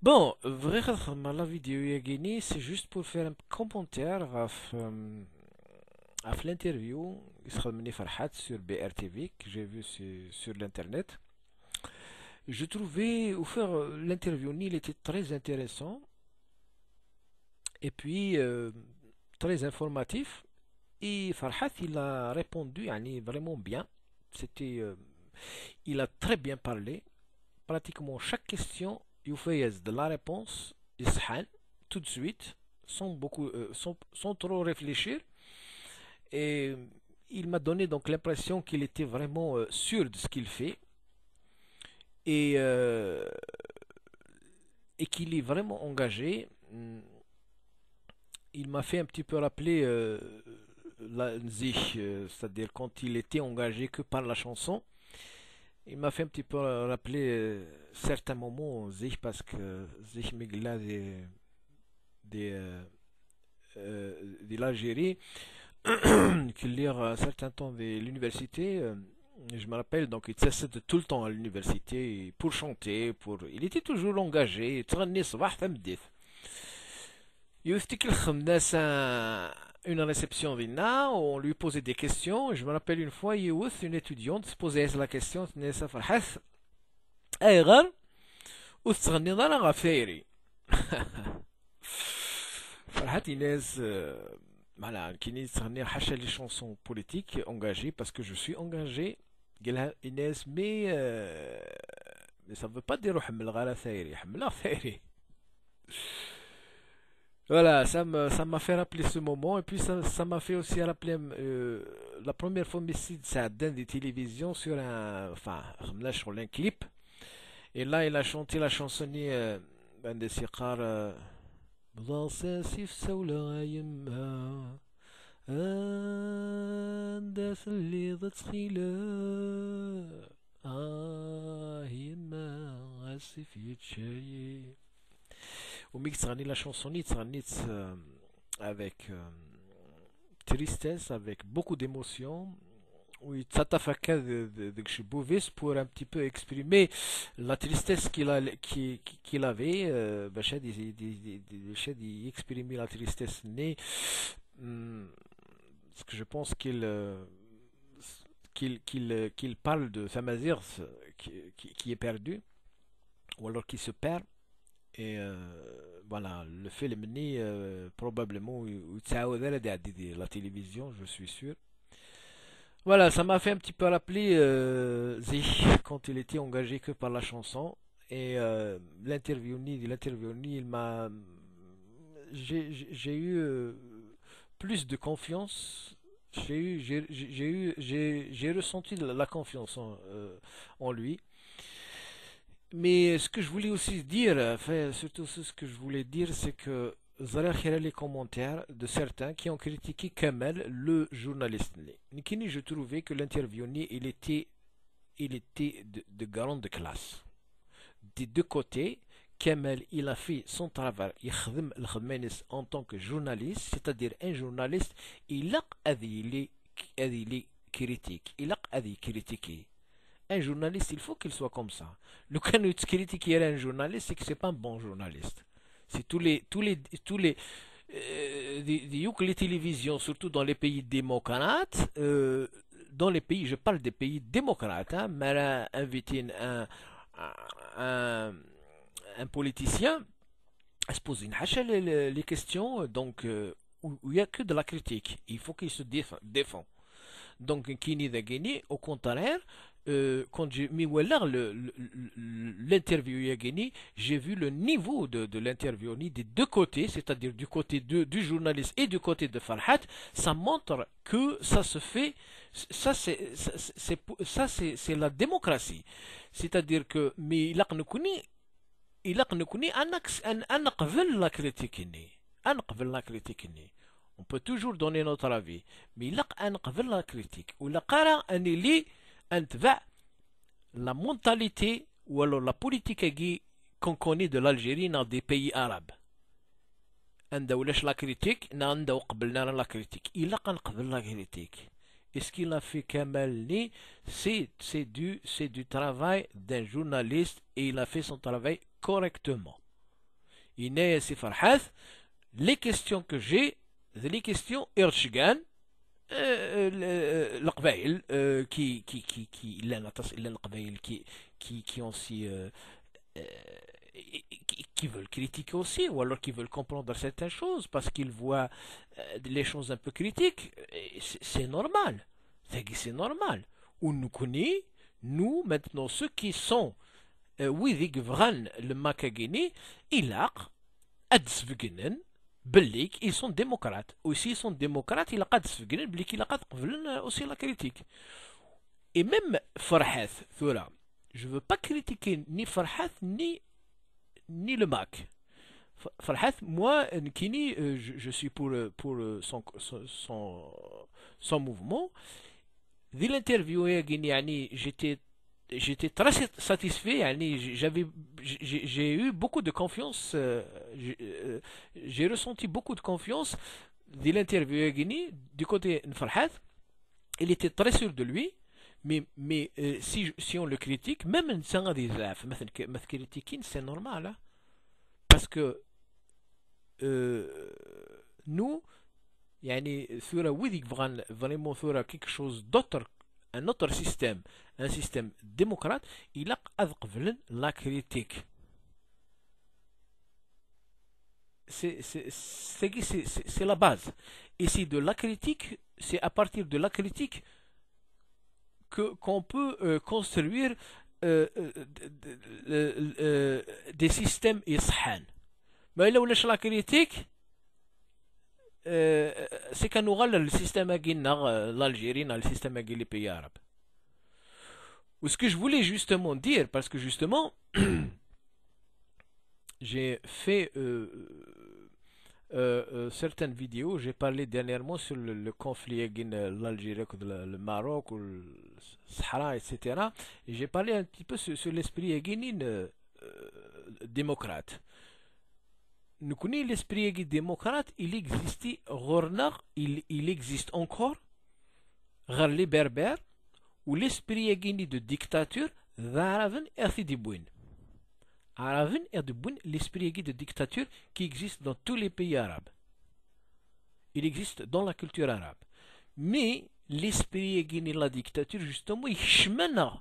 Bon, bɣiɣ la vidéo yagini, c'est juste pour faire un commentaire ɣef ɣef euh, l'interview i sxedmen i Ferḥat sur BRTV que j'ai vu sur l'internet. Je trouvais, ou faire l'interview, il était très intéressant et puis euh, très informatif. Et Farhat, il a répondu vraiment bien. C'était, euh, il a très bien parlé. Pratiquement chaque question, il fait de la réponse, tout de suite, sans, beaucoup, euh, sans, trop réfléchir. Et il m'a donné donc l'impression qu'il était vraiment euh, sûr de ce qu'il fait. Et, et qu'il est vraiment engagé. Il m'a fait un petit peu rappeler euh, c'est-à-dire quand il était engagé que par la chanson, il m'a fait un petit peu rappeler euh, certains moments Zich parce que Zich Migla de, euh, de, l'Algérie, qu'il lire un certain temps de l'université. je me rappelle, donc il cessait tout le temps à l'université pour chanter, pour... il était toujours engagé, يفتكر خمناس une réception Vilna, on lui posait des questions. Je me rappelle une fois, une étudiante, se posait la question, Farhat les chansons politiques engagées parce que je suis engagé, euh, mais, ça ne veut pas dire voilà, ça m'a ça m'a fait rappeler ce moment et puis ça ça m'a fait aussi rappeler euh, la première fois Messi ça donne des télévisions sur un enfin là sur un clip et là il a chanté la chansonnier ben des siqar بلاصاسي في سولة يما انداس اللي ضد خيلة اه يما غاسف au mix, la chanson Nitz, euh, avec euh, tristesse, avec beaucoup d'émotion. Oui, Tsatafaka de Gchibovis pour un petit peu exprimer la tristesse qu'il qu'il avait. Euh, ben, Bachad il exprimait la tristesse née. Hmm, parce que je pense qu'il qu'il qu qu parle de Samazir qui, qui, qui est perdu, ou alors qui se perd. Et euh, voilà, le film euh, probablement la télévision, je suis sûr. Voilà, ça m'a fait un petit peu rappeler euh, quand il était engagé que par la chanson. Et l'interview l'interview il m'a. J'ai eu plus de confiance. J'ai eu, j'ai eu, j'ai ressenti la, confiance en lui. Mais ce que je voulais aussi dire, enfin, surtout ce que je voulais dire, c'est que les commentaires de certains qui ont critiqué Kamel, le journaliste. Nikini, je trouvais que l'interviewé, il était, il était de, grande classe. Des deux côtés, Kamel, il a fait son travail, il en tant que journaliste, c'est-à-dire un journaliste, il a critiques, il a dit critiquer un journaliste, il faut qu'il soit comme ça. Le cas de critiquer un journaliste, c'est que c'est pas un bon journaliste. C'est tous les, tous les, tous les, euh, les télévisions, surtout dans les pays démocrates, euh, dans les pays, je parle des pays démocrates, hein, mais inviter un, un, un, politicien à se poser une les, les questions, donc, euh, où il n'y a que de la critique. Il faut qu'il se défend. Donc, Kini Guinée, au contraire, euh, quand j'ai mis l'interview j'ai vu le niveau de, de l'interview. Des deux côtés, c'est-à-dire du côté du journaliste et du côté de Farhat, ça montre que ça se fait, ça c'est la démocratie. C'est-à-dire que mais il il a la critique la critique on peut toujours donner notre avis. Mais il a la critique. Ou Entva, la mentalité ou alors la politique qu'on connaît de l'Algérie dans des pays arabes. la critique, la critique. Il a la critique. Et ce qu'il a fait Kamalni, c'est du, travail d'un journaliste et il a fait son travail correctement. Il n'est les questions que j'ai, les questions Erdogan, القبائل qui qui qui qui لا qui qui qui ont aussi qui veulent critiquer aussi, ou alors qui veulent comprendre certaines choses parce qu'ils voient euh, les choses un peu critiques. C'est normal. C'est normal. Ou nous connaissons, nous, maintenant, ceux qui sont, euh, oui, le Makagini, ils ils sont démocrates. Aussi, ils sont démocrates, ils ont aussi la critique. Et même Farhath, je ne veux pas critiquer ni Farhath ni le Mac. Farhat, moi, euh, je, suis pour, euh, euh, son, son, son, mouvement. Dès l'interview, j'étais j'étais très satisfait. J'avais, j'ai eu beaucoup de confiance. J'ai ressenti beaucoup de confiance. Dès l'interview, du côté de Farhat, il était très sûr de lui. Mais, mais euh, si, si on le critique, même un des c'est normal. Hein? Parce que euh, nous, يعني ثورة وذيك vraiment ثورة quelque chose d'autre un autre système un système démocrate il a la critique c'est la base et c'est de la critique c'est à partir de la critique qu'on peut euh, construire euh, euh, des systèmes ishan. Mais là où la critique, c'est qu'on aura le système l'Algérie, le système les pays arabes. Ce que je voulais justement dire, parce que justement, j'ai fait euh, euh, certaines vidéos, j'ai parlé dernièrement sur le, conflit avec l'Algérie, le, Maroc, ou le Sahara, etc. Et j'ai parlé un petit peu sur, l'esprit euh, démocrate. Nous connaissons l'esprit démocrate, il existait, il, il existe encore, les berbères, ou l'esprit de dictature, et Araven est de dictature qui existe dans tous les pays arabes. Il existe dans la culture arabe. Mais l'esprit de la dictature, justement, il chemena.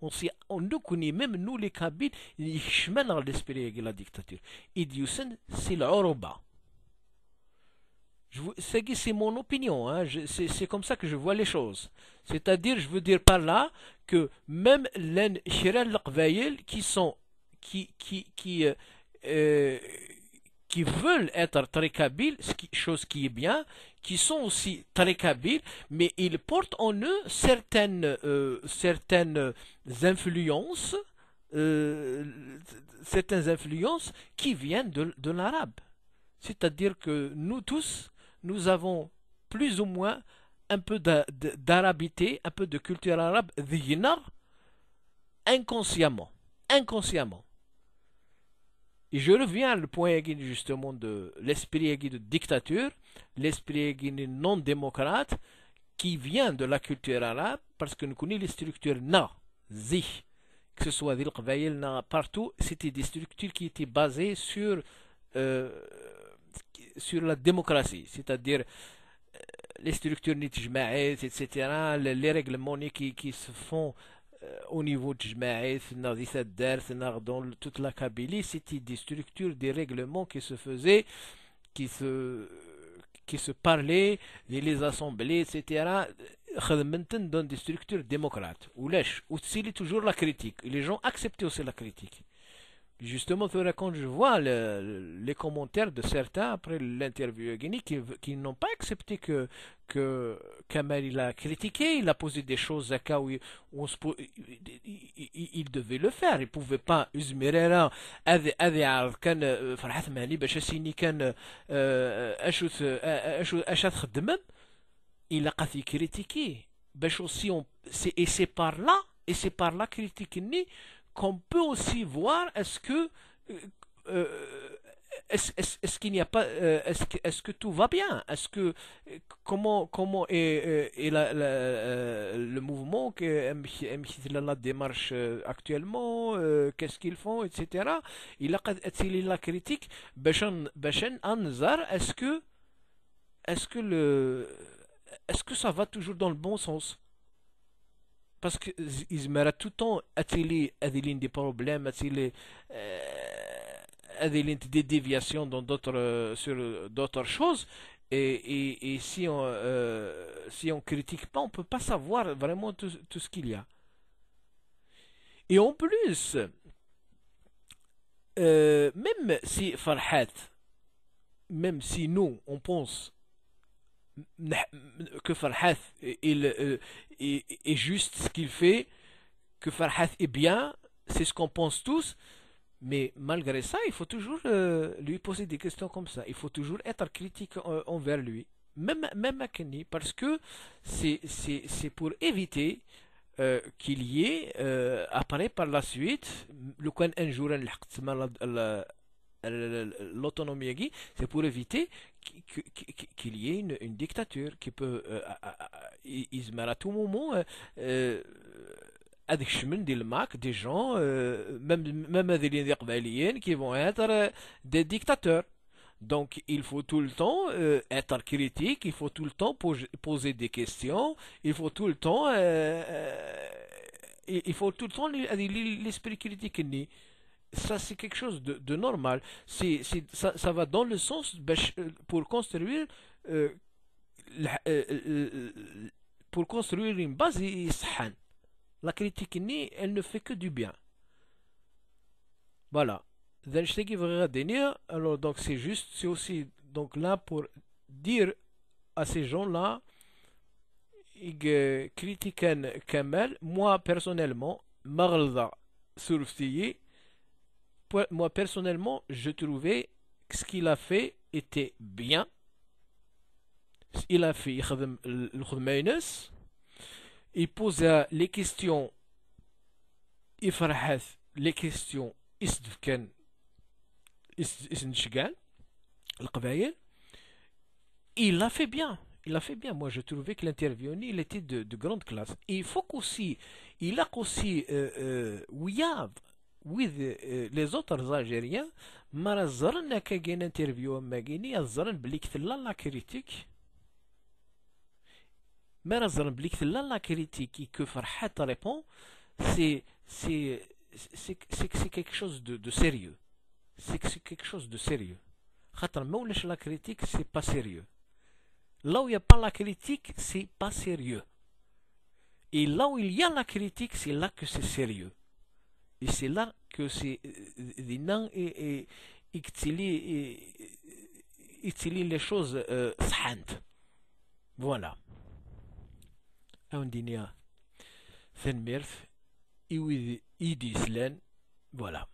On, on nous connaît même, nous les Kabyles, il chemena l'esprit de la dictature. Et Dieu c'est l'Europa. C'est mon opinion, hein. c'est comme ça que je vois les choses. C'est-à-dire, je veux dire par là que même les qui sont qui, qui, qui, euh, euh, qui veulent être très kabyles, chose qui est bien, qui sont aussi très kabyles, mais ils portent en eux certaines, euh, certaines influences, certaines influences qui viennent de, de l'arabe. C'est-à-dire que nous tous, nous avons plus ou moins un peu d'arabité, un peu de culture arabe, inconsciemment. Inconsciemment. Et je reviens au point justement de l'esprit de dictature, l'esprit non démocrate qui vient de la culture arabe parce que nous connaissons les structures na, zi, que ce soit partout, c'était des structures qui étaient basées sur, euh, sur la démocratie, c'est-à-dire euh, les structures nitjma'et, etc., les règlements qui, qui se font au niveau de dans toute la Kabylie, c'était des structures, des règlements qui se faisaient, qui se, qui se parlaient, les assemblées, etc. dans des structures démocrates. Ou c'est toujours la critique. les gens acceptaient aussi la critique. Justement, quand je vois les commentaires de certains après l'interview qui, qui n'ont pas accepté que, que Kamal il a critiqué, il a posé des choses à cas où, il, il, devait le faire. Il pouvait pas. Il a critiqué. Et c'est par là, et c'est par là critique qu'on peut aussi voir est-ce que euh, euh est-ce est qu'il n'y a pas euh, est-ce que, est que tout va bien? Est-ce que comment comment est, euh, est la, la, euh, le mouvement que la démarche actuellement euh, qu'est-ce qu'ils font etc il a est-il la critique est-ce que est-ce que le est-ce que ça va toujours dans le bon sens? Attirer attirer des problèmes, attirer euh, attirer des déviations dans d'autres euh, sur euh, d'autres choses. Et, si on euh, si on critique pas, on peut pas savoir vraiment tout, tout ce qu'il y a. Et en plus, euh, même si Farhat, même si nous on pense que Farhat euh, est, est juste ce qu'il fait, que Farhat est bien, c'est ce qu'on pense tous, mais malgré ça, il faut toujours euh, lui poser des questions comme ça. Il faut toujours être critique euh, envers lui. Même, même à Kenny, parce que c'est pour éviter qu'il y ait, euh, après par la suite, le coin un jour, l'autonomie, c'est pour éviter qu'il qu'il- qu'il y ait une, une dictature qui peut, euh, à- à- à- يزمر à tout moment, euh, euh, هذاك الشمن ديال الماك des gens euh, même même هذين ديال قبائليين qui vont être euh, des dictateurs donc il faut tout le temps euh, être critique il faut tout le temps pos- poser des questions il faut tout le temps euh, euh, il il faut tout le temps l- l- l'esprit critique ni. ça c'est quelque chose de, normal. C'est, ça, va dans le sens ben, euh, pour construire euh, euh, pour construire une base La critique elle ne fait que du bien. Voilà. Alors donc c'est juste, c'est aussi donc là pour dire à ces gens-là, ils critiquent Kamel, moi personnellement, Marlda, surveillé moi personnellement, je trouvais que ce qu'il a fait était bien. Il a fait le euh, il posa euh, les questions, il les questions, il l'a fait bien. Il l'a fait bien. Moi, je trouvais que l'interview, il était de, grande classe. Il faut qu'aussi, il a qu'aussi, euh, euh, وياه with euh, les autres algériens ما زرنا كاين انترفيو ما كايني زرن بلي كثلا لا كريتيك ما نظرا بلي كثلا لا كريتيك que فرحات répond c'est c'est c'est c'est c'est quelque chose de, de sérieux c'est que c'est quelque chose de sérieux خاطر ما ولاش la critique c'est pas sérieux là où il n'y a pas la critique c'est pas sérieux et là où il y a la critique c'est là que c'est sérieux Et c'est là que c'est euh, euh, Dinan et Iktili les choses euh, sahantes. Voilà. Un dîner, On dit Tanemert, Idislen, voilà.